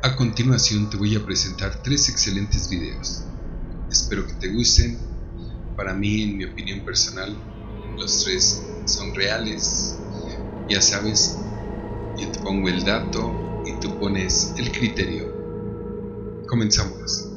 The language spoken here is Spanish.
A continuación te voy a presentar tres excelentes videos. Espero que te gusten. Para mí, en mi opinión personal, los tres son reales. Ya sabes, yo te pongo el dato y tú pones el criterio. Comenzamos.